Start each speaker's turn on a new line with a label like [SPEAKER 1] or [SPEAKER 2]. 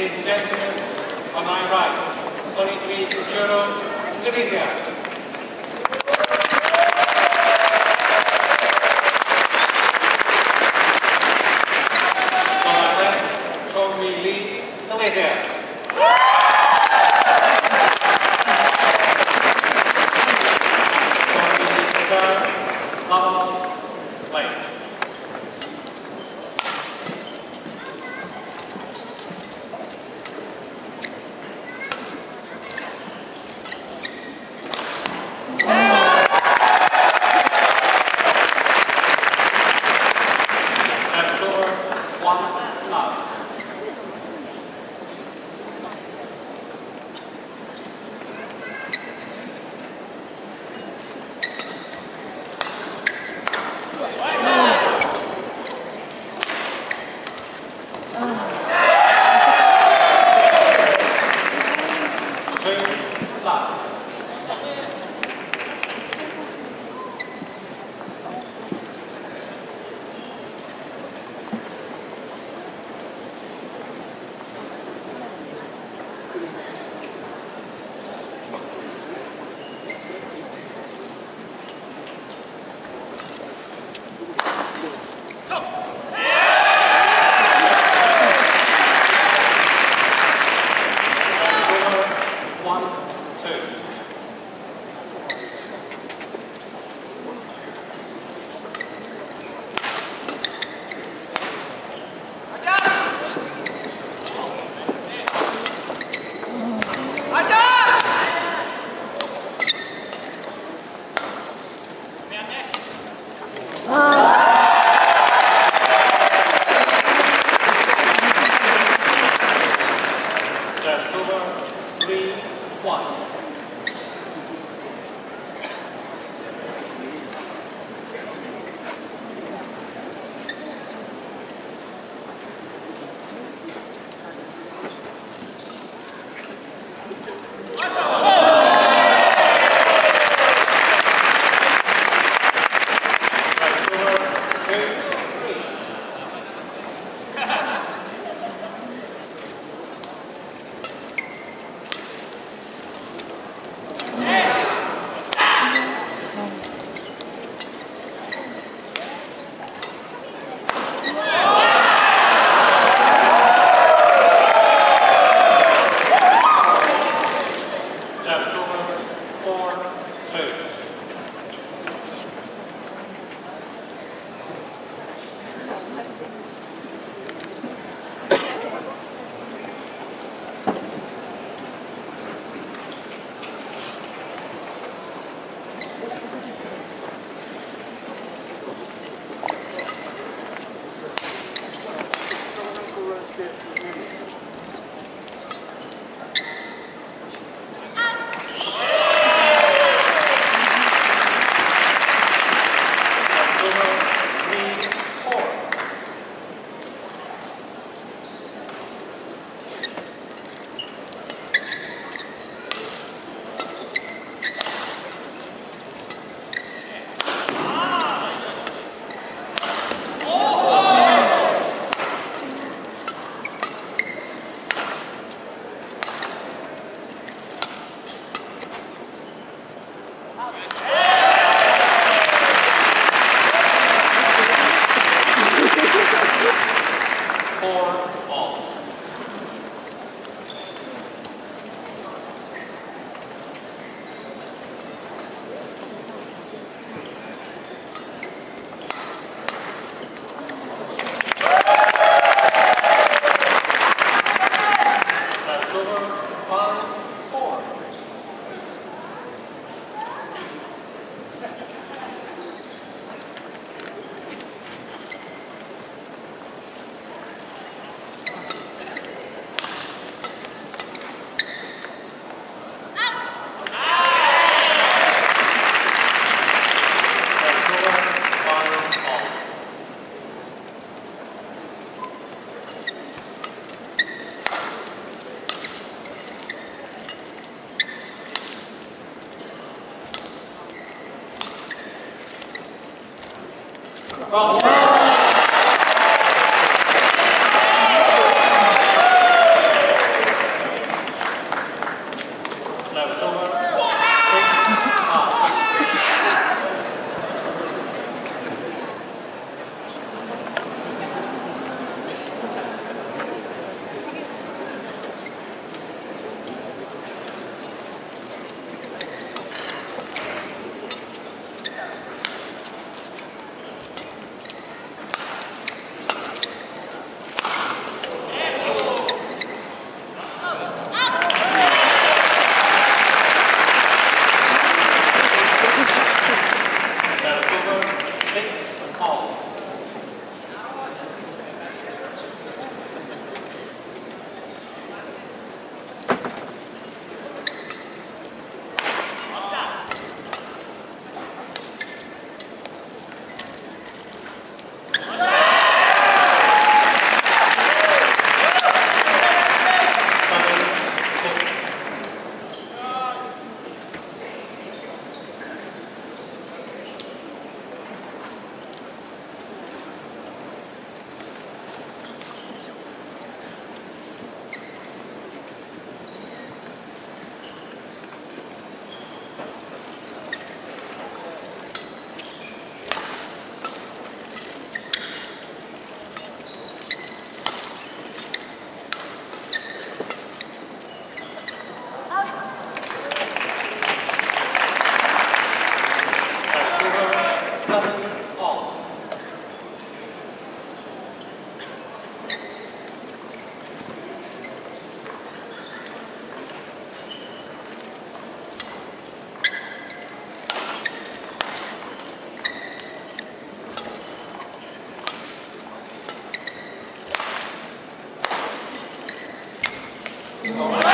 [SPEAKER 1] ladies and gentlemen, on my right, Sonny Dwi Tunisia. over three twelve For all. Wacht. you know.